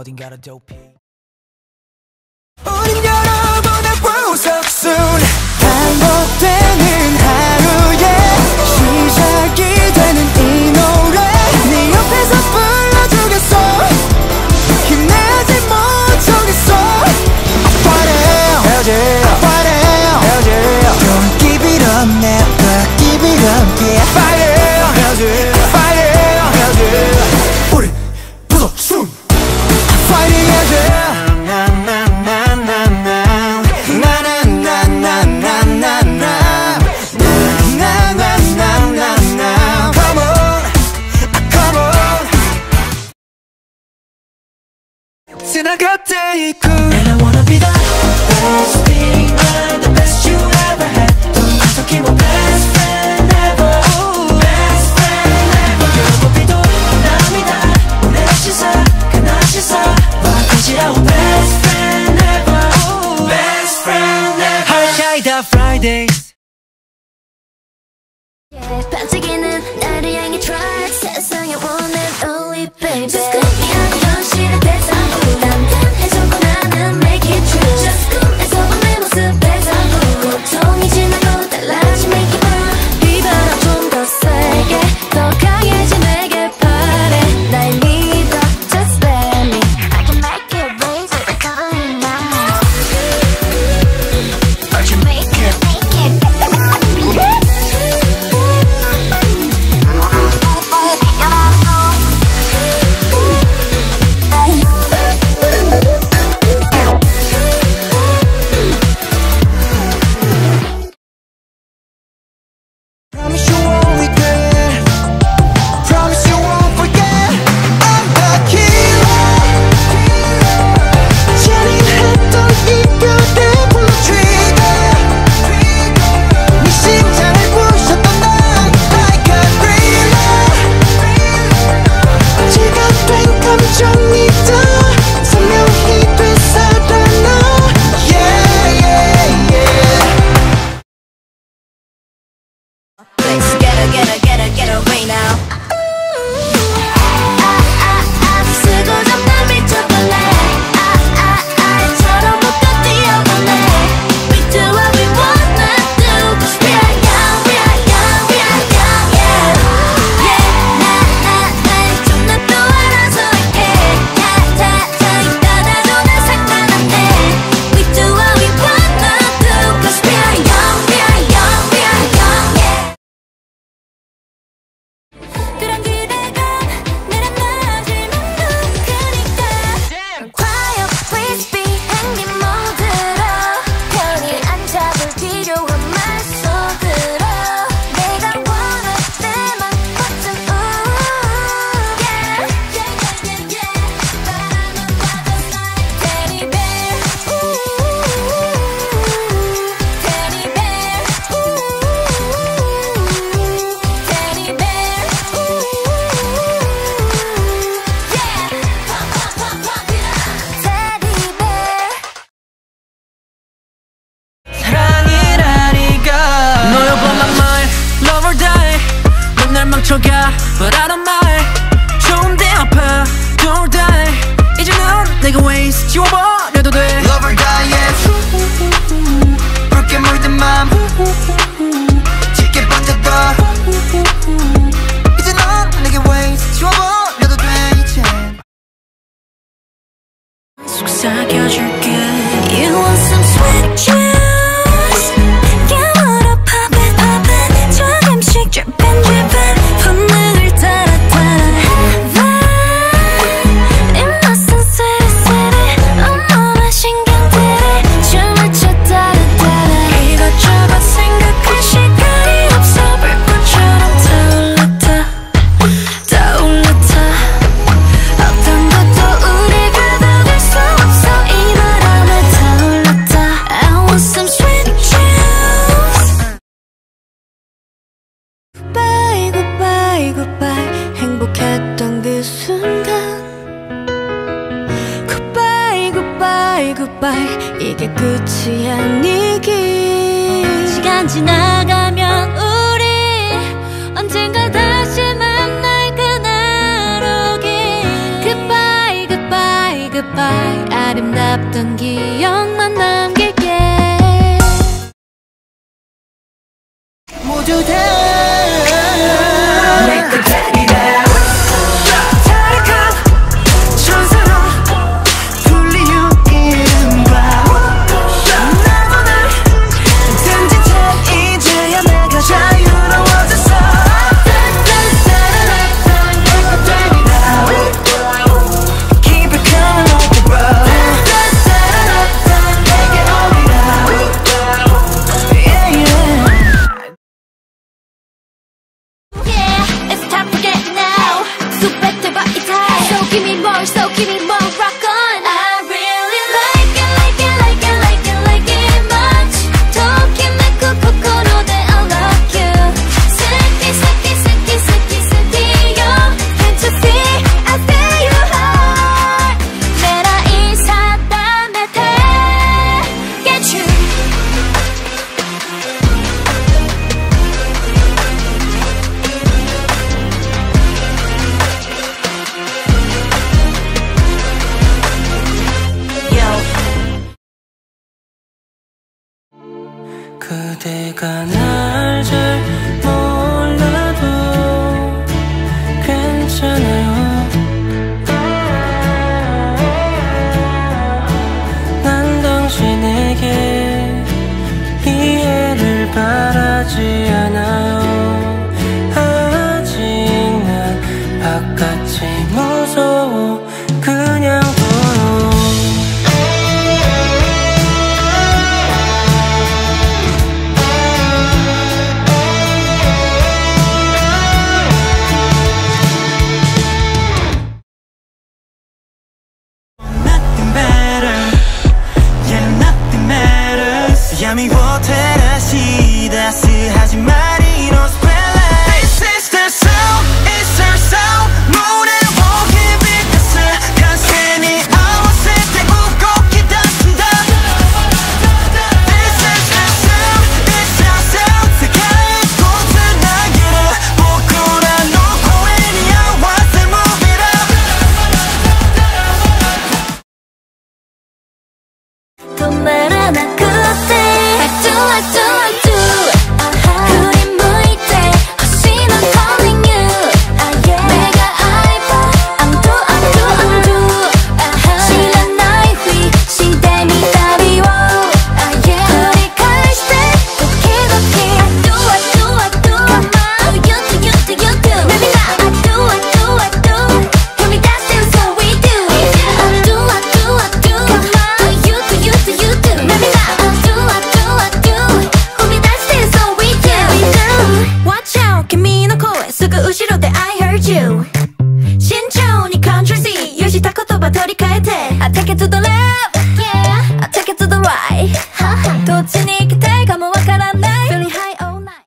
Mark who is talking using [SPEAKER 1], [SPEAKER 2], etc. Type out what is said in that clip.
[SPEAKER 1] Oh, Odin got a dope and I got take And I wanna be the best thing the best you ever had. 더 best friend ever. Best friend ever. 괴롭히도 best friend ever? Best friend ever. 하이하이다 Fridays
[SPEAKER 2] 반짝이는 날이야
[SPEAKER 1] 그게
[SPEAKER 2] 끝이 아니기 시간 지나가면 우리 언젠가 다시 만날 그날 오길 Goodbye, goodbye,
[SPEAKER 1] goodbye. 아름답던 기억만 남길게. 모두 다. Make the 바깥이 무서워 그냥 보러 Nothing matter Yeah nothing matters
[SPEAKER 2] 야미 보태라시 какая-то